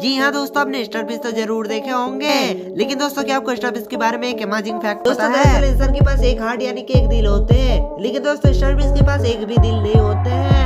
जी हाँ दोस्तों आपने स्टार तो ज़रूर देखे होंगे। लेकिन दोस्तों क्या आपको स्टार के बारे में एक अमेजिंग फैक्ट पता है? इंसान के पास एक हार्ट यानी कि एक दिल होते हैं। लेकिन दोस्तों स्टार के पास एक भी दिल नहीं होते हैं।